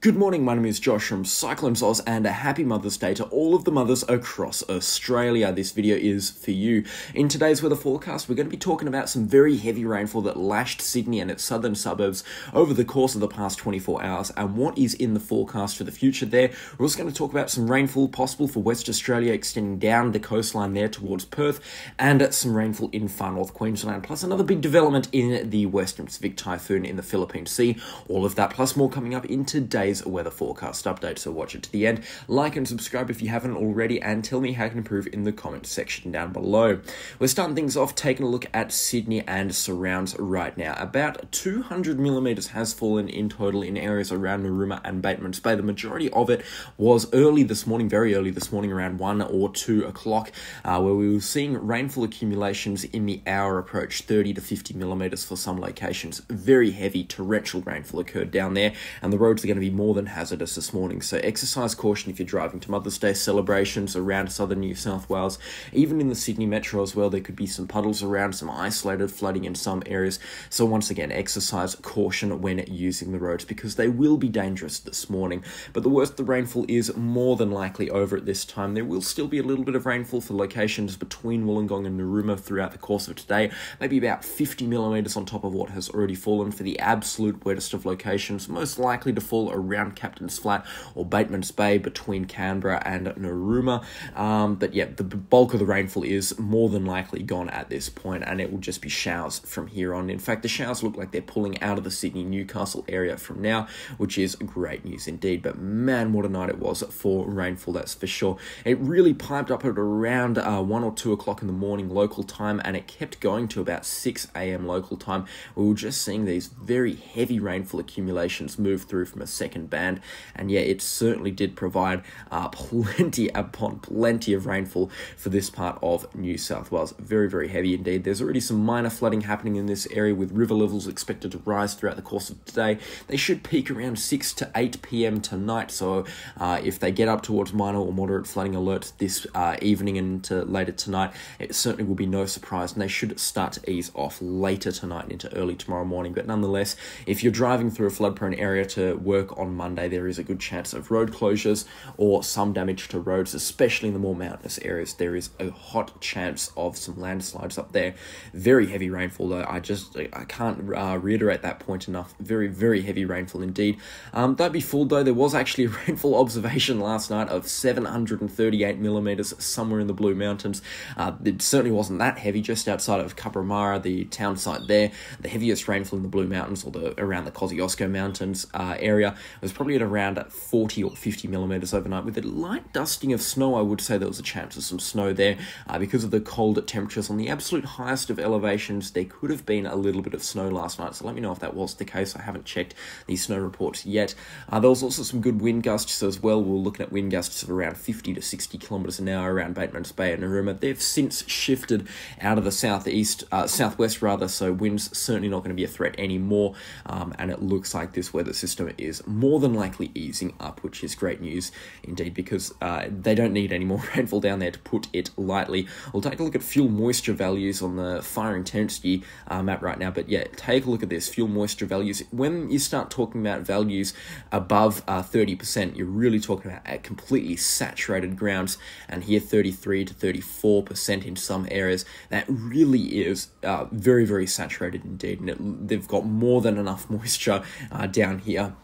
Good morning, my name is Josh from Cyclones Oz and a happy Mother's Day to all of the mothers across Australia. This video is for you. In today's weather forecast, we're going to be talking about some very heavy rainfall that lashed Sydney and its southern suburbs over the course of the past 24 hours and what is in the forecast for the future there. We're also going to talk about some rainfall possible for West Australia extending down the coastline there towards Perth and some rainfall in far north Queensland, plus another big development in the Western Pacific typhoon in the Philippine Sea. All of that plus more coming up in today's today's weather forecast update, so watch it to the end. Like and subscribe if you haven't already, and tell me how I can improve in the comment section down below. We're starting things off taking a look at Sydney and surrounds right now. About 200 millimetres has fallen in total in areas around Narooma and Batemans Bay. The majority of it was early this morning, very early this morning, around 1 or 2 o'clock, uh, where we were seeing rainfall accumulations in the hour approach 30 to 50 millimetres for some locations. Very heavy torrential rainfall occurred down there, and the roads are going to be more than hazardous this morning. So exercise caution if you're driving to Mother's Day celebrations around southern New South Wales. Even in the Sydney metro as well, there could be some puddles around, some isolated flooding in some areas. So once again, exercise caution when using the roads because they will be dangerous this morning. But the worst the rainfall is more than likely over at this time. There will still be a little bit of rainfall for locations between Wollongong and Narooma throughout the course of today. Maybe about 50 millimetres on top of what has already fallen for the absolute wettest of locations, most likely to fall around around Captain's Flat or Batemans Bay between Canberra and Narooma. Um, but yeah, the bulk of the rainfall is more than likely gone at this point, and it will just be showers from here on. In fact, the showers look like they're pulling out of the Sydney Newcastle area from now, which is great news indeed. But man, what a night it was for rainfall, that's for sure. It really piped up at around uh, 1 or 2 o'clock in the morning local time, and it kept going to about 6 a.m. local time. We were just seeing these very heavy rainfall accumulations move through from a second second band. And yeah, it certainly did provide uh, plenty upon plenty of rainfall for this part of New South Wales. Very, very heavy indeed. There's already some minor flooding happening in this area with river levels expected to rise throughout the course of today. They should peak around 6 to 8 p.m. tonight. So uh, if they get up towards minor or moderate flooding alerts this uh, evening and into later tonight, it certainly will be no surprise. And they should start to ease off later tonight into early tomorrow morning. But nonetheless, if you're driving through a flood prone area to work on Monday, there is a good chance of road closures or some damage to roads, especially in the more mountainous areas. There is a hot chance of some landslides up there. Very heavy rainfall, though. I just I can't uh, reiterate that point enough. Very, very heavy rainfall indeed. Um, don't be fooled, though. There was actually a rainfall observation last night of 738 millimeters somewhere in the Blue Mountains. Uh, it certainly wasn't that heavy, just outside of Kubramara, the town site there. The heaviest rainfall in the Blue Mountains or the around the Kosciuszko Mountains uh, area was probably at around 40 or 50 millimeters overnight. With a light dusting of snow, I would say there was a chance of some snow there uh, because of the cold temperatures on the absolute highest of elevations. There could have been a little bit of snow last night, so let me know if that was the case. I haven't checked the snow reports yet. Uh, there was also some good wind gusts as well. We are looking at wind gusts of around 50 to 60 kilometers an hour around Batemans Bay and Narooma. They've since shifted out of the southeast, uh, southwest rather, so winds certainly not going to be a threat anymore. Um, and it looks like this weather system is more more than likely easing up, which is great news indeed because uh, they don't need any more rainfall down there to put it lightly. We'll take a look at fuel moisture values on the fire intensity uh, map right now, but yeah, take a look at this fuel moisture values. When you start talking about values above uh, 30%, you're really talking about completely saturated grounds, and here 33 to 34% in some areas. That really is uh, very, very saturated indeed, and it, they've got more than enough moisture uh, down here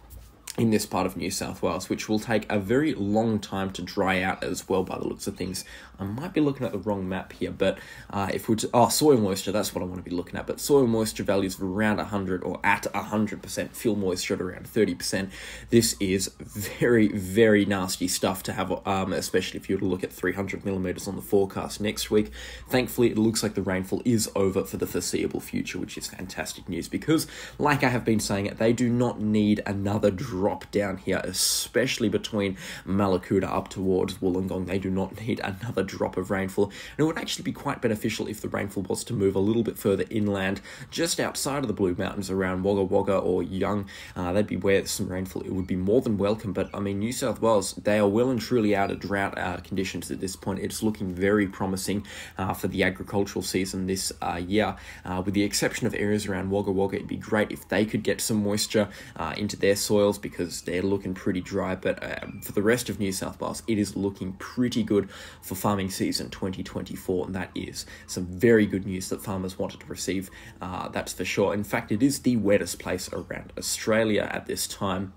in this part of New South Wales, which will take a very long time to dry out as well by the looks of things. I might be looking at the wrong map here, but uh, if we're oh, soil moisture, that's what I want to be looking at, but soil moisture values of around 100 or at 100%, fuel moisture at around 30%. This is very, very nasty stuff to have, um, especially if you were to look at 300 millimeters on the forecast next week. Thankfully, it looks like the rainfall is over for the foreseeable future, which is fantastic news because, like I have been saying, they do not need another dry drop down here, especially between Mallacoota up towards Wollongong. They do not need another drop of rainfall. And it would actually be quite beneficial if the rainfall was to move a little bit further inland, just outside of the Blue Mountains around Wagga Wagga or Young. Uh, that'd be where some rainfall it would be more than welcome. But I mean, New South Wales, they are well and truly out of drought uh, conditions at this point. It's looking very promising uh, for the agricultural season this uh, year. Uh, with the exception of areas around Wagga Wagga, it'd be great if they could get some moisture uh, into their soils because because they're looking pretty dry. But uh, for the rest of New South Wales, it is looking pretty good for farming season 2024, and that is some very good news that farmers wanted to receive. Uh, that's for sure. In fact, it is the wettest place around Australia at this time.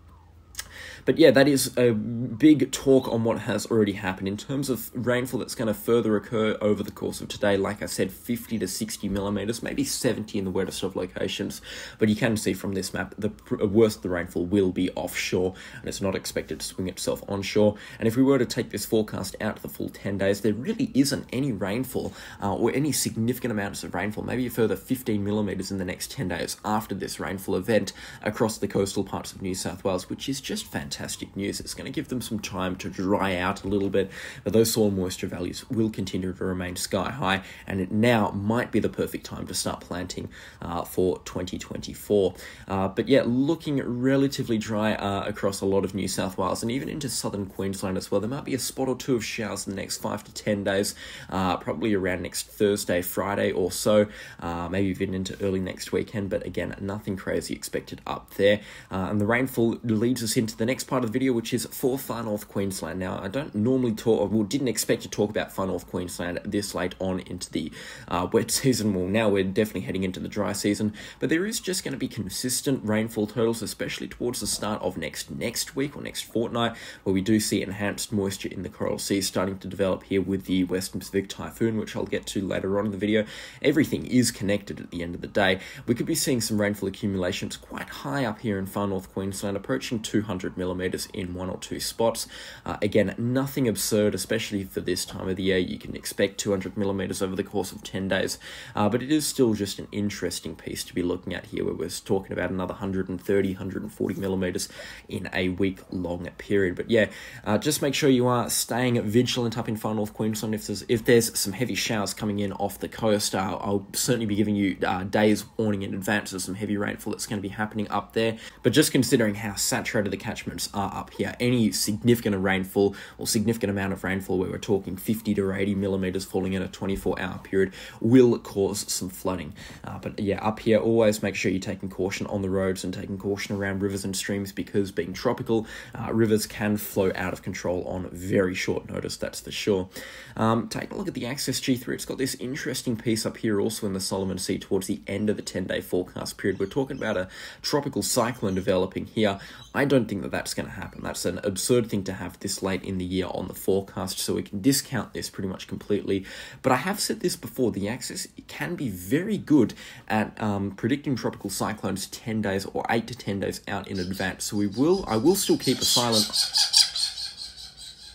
But yeah, that is a big talk on what has already happened. In terms of rainfall that's going to further occur over the course of today, like I said, 50 to 60 millimetres, maybe 70 in the wettest of locations. But you can see from this map, the worst of the rainfall will be offshore, and it's not expected to swing itself onshore. And if we were to take this forecast out to the full 10 days, there really isn't any rainfall uh, or any significant amounts of rainfall, maybe a further 15 millimetres in the next 10 days after this rainfall event across the coastal parts of New South Wales, which is just fantastic fantastic news. It's going to give them some time to dry out a little bit, but those soil moisture values will continue to remain sky high, and it now might be the perfect time to start planting uh, for 2024. Uh, but yeah, looking relatively dry uh, across a lot of New South Wales and even into southern Queensland as well. There might be a spot or two of showers in the next five to 10 days, uh, probably around next Thursday, Friday or so, uh, maybe even into early next weekend, but again, nothing crazy expected up there. Uh, and the rainfall leads us into the next part of the video, which is for Far North Queensland. Now, I don't normally talk, well, didn't expect to talk about Far North Queensland this late on into the uh, wet season. Well, now we're definitely heading into the dry season, but there is just going to be consistent rainfall totals, especially towards the start of next next week or next fortnight, where we do see enhanced moisture in the Coral Sea starting to develop here with the Western Pacific Typhoon, which I'll get to later on in the video. Everything is connected at the end of the day. We could be seeing some rainfall accumulations quite high up here in Far North Queensland, approaching 200 millimeters millimeters in one or two spots. Uh, again, nothing absurd, especially for this time of the year. You can expect 200 millimeters over the course of 10 days, uh, but it is still just an interesting piece to be looking at here, where we're talking about another 130, 140 millimeters in a week long period. But yeah, uh, just make sure you are staying vigilant up in far north Queensland. If there's if there's some heavy showers coming in off the coast, uh, I'll certainly be giving you uh, days warning in advance of some heavy rainfall that's going to be happening up there. But just considering how saturated the catchments are up here. Any significant rainfall or significant amount of rainfall, where we're talking 50 to 80 millimeters falling in a 24 hour period, will cause some flooding. Uh, but yeah, up here, always make sure you're taking caution on the roads and taking caution around rivers and streams because being tropical, uh, rivers can flow out of control on very short notice, that's for sure. Um, take a look at the ACCESS G3. It's got this interesting piece up here also in the Solomon Sea towards the end of the 10 day forecast period. We're talking about a tropical cyclone developing here. I don't think that that that's going to happen. That's an absurd thing to have this late in the year on the forecast, so we can discount this pretty much completely. But I have said this before the ACCESS can be very good at um, predicting tropical cyclones 10 days or 8 to 10 days out in advance. So we will, I will still keep a silent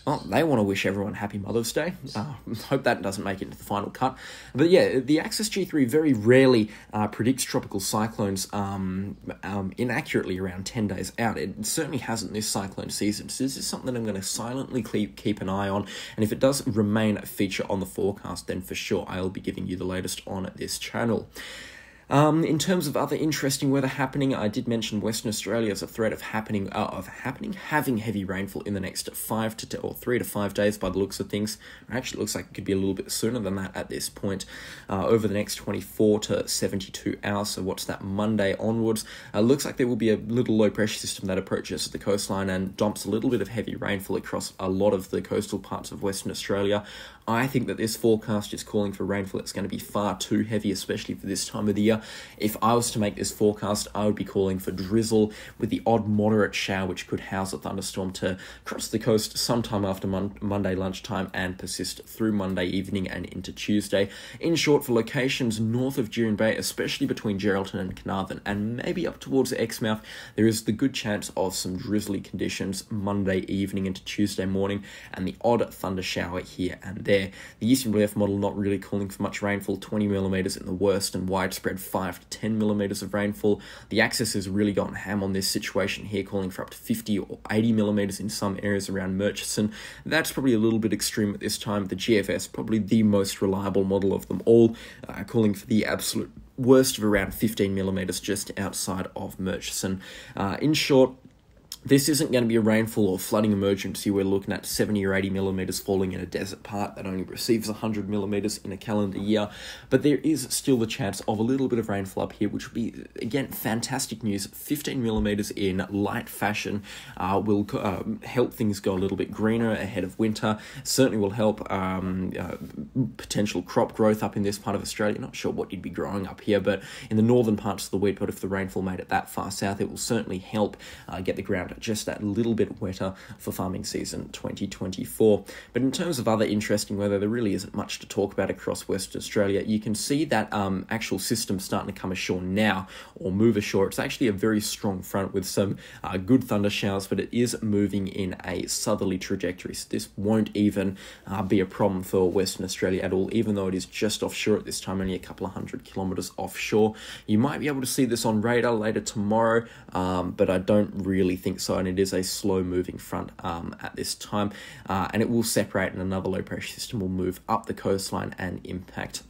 well, they want to wish everyone happy Mother's Day. Uh, hope that doesn't make it into the final cut. But yeah, the ACCESS G3 very rarely uh, predicts tropical cyclones um, um, inaccurately around 10 days out. It certainly hasn't this cyclone season. So this is something I'm going to silently keep, keep an eye on. And if it does remain a feature on the forecast, then for sure I'll be giving you the latest on this channel. Um, in terms of other interesting weather happening, I did mention Western Australia as a threat of happening uh, of happening having heavy rainfall in the next five to or three to five days by the looks of things. It actually looks like it could be a little bit sooner than that at this point. Uh, over the next 24 to 72 hours, so what's that Monday onwards? Uh, looks like there will be a little low pressure system that approaches the coastline and dumps a little bit of heavy rainfall across a lot of the coastal parts of Western Australia. I think that this forecast is calling for rainfall that's going to be far too heavy, especially for this time of the year. If I was to make this forecast, I would be calling for drizzle with the odd moderate shower which could house a thunderstorm to cross the coast sometime after mon- Monday lunchtime and persist through Monday evening and into Tuesday. In short, for locations north of Jurien Bay, especially between Geraldton and Carnarvon, and maybe up towards Exmouth, there is the good chance of some drizzly conditions Monday evening into Tuesday morning and the odd thunder shower here and there there. The Eastern Relief model not really calling for much rainfall, 20 millimeters in the worst and widespread 5 to 10 millimeters of rainfall. The ACCESS has really gotten ham on this situation here, calling for up to 50 or 80 millimeters in some areas around Murchison. That's probably a little bit extreme at this time. The GFS, probably the most reliable model of them all, uh, calling for the absolute worst of around 15 millimeters just outside of Murchison. Uh, in short, this isn't going to be a rainfall or flooding emergency. We're looking at 70 or 80 millimeters falling in a desert part that only receives 100 millimeters in a calendar year. But there is still the chance of a little bit of rainfall up here, which would be, again, fantastic news. 15 millimeters in light fashion uh, will uh, help things go a little bit greener ahead of winter. Certainly will help um, uh, potential crop growth up in this part of Australia. Not sure what you'd be growing up here, but in the northern parts of the wheat, but if the rainfall made it that far south, it will certainly help uh, get the ground just that little bit wetter for farming season 2024. But in terms of other interesting weather, there really isn't much to talk about across Western Australia. You can see that um, actual system starting to come ashore now or move ashore. It's actually a very strong front with some uh, good thunder showers, but it is moving in a southerly trajectory. So this won't even uh, be a problem for Western Australia at all, even though it is just offshore at this time, only a couple of hundred kilometres offshore. You might be able to see this on radar later tomorrow, um, but I don't really think so, and it is a slow moving front um, at this time, uh, and it will separate, and another low pressure system will move up the coastline and impact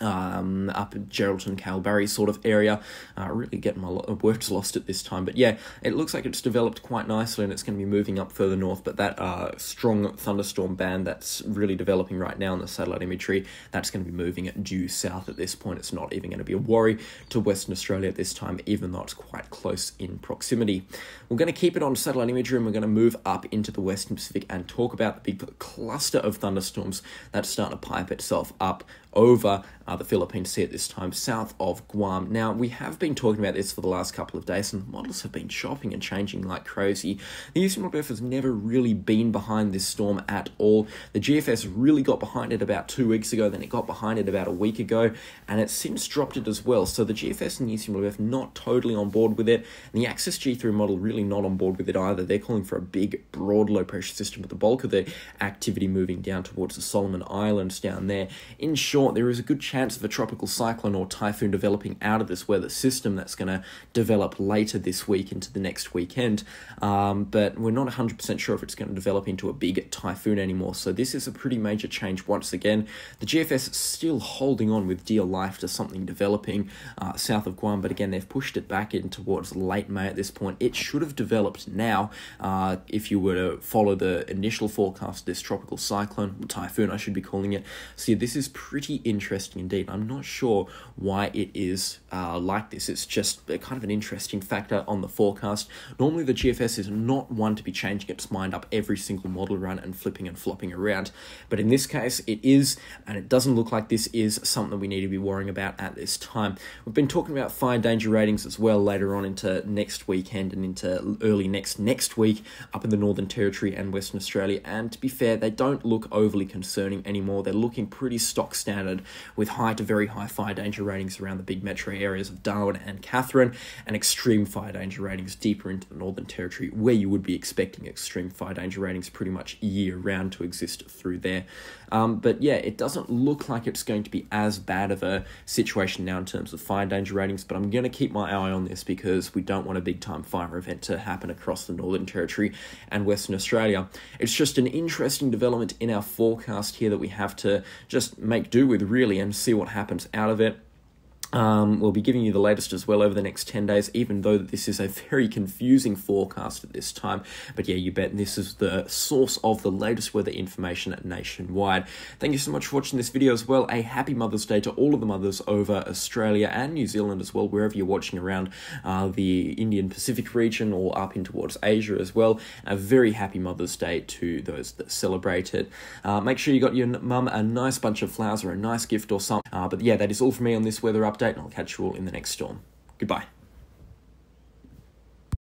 um, up at Geraldton, Kalbarri sort of area. Uh, really getting my words lost at this time. But yeah, it looks like it's developed quite nicely and it's going to be moving up further north. But that uh, strong thunderstorm band that's really developing right now in the satellite imagery, that's going to be moving due south at this point. It's not even going to be a worry to Western Australia at this time, even though it's quite close in proximity. We're going to keep it on satellite imagery and we're going to move up into the Western Pacific and talk about the big cluster of thunderstorms that's starting to pipe itself up over uh, the Philippine Sea at this time, south of Guam. Now, we have been talking about this for the last couple of days, and the models have been chopping and changing like crazy. The ECMWF has never really been behind this storm at all. The GFS really got behind it about two weeks ago, then it got behind it about a week ago, and it since dropped it as well. So the GFS and the ECMWF not totally on board with it, and the ACCESS G3 model really not on board with it either. They're calling for a big, broad low pressure system, with the bulk of the activity moving down towards the Solomon Islands down there. In short, there is a good chance of a tropical cyclone or typhoon developing out of this weather system that's going to develop later this week into the next weekend. Um, but we're not 100% sure if it's going to develop into a big typhoon anymore. So this is a pretty major change once again. The GFS is still holding on with dear life to something developing uh, south of Guam, but again, they've pushed it back in towards late May at this point. It should have developed now uh, if you were to follow the initial forecast, this tropical cyclone, typhoon, I should be calling it. See, this is pretty interesting indeed. I'm not sure why it is uh, like this. It's just kind of an interesting factor on the forecast. Normally, the GFS is not one to be changing its mind up every single model run and flipping and flopping around. But in this case, it is, and it doesn't look like this is something we need to be worrying about at this time. We've been talking about fire danger ratings as well later on into next weekend and into early next next week up in the Northern Territory and Western Australia. And to be fair, they don't look overly concerning anymore. They're looking pretty stock standard with high to very high fire danger ratings around the big metro areas of Darwin and Katherine, and extreme fire danger ratings deeper into the Northern Territory, where you would be expecting extreme fire danger ratings pretty much year round to exist through there. Um, but yeah, it doesn't look like it's going to be as bad of a situation now in terms of fire danger ratings, but I'm going to keep my eye on this because we don't want a big time fire event to happen across the Northern Territory and Western Australia. It's just an interesting development in our forecast here that we have to just make do with, really, and see what happens out of it. Um, we'll be giving you the latest as well over the next 10 days, even though this is a very confusing forecast at this time. But yeah, you bet this is the source of the latest weather information nationwide. Thank you so much for watching this video as well. A happy Mother's Day to all of the mothers over Australia and New Zealand as well, wherever you're watching around uh, the Indian Pacific region or up in towards Asia as well. A very happy Mother's Day to those that celebrate it. Uh, make sure you got your mum a nice bunch of flowers or a nice gift or something. Uh, but yeah, that is all from me on this weather update update, and I'll catch you all in the next storm. Goodbye.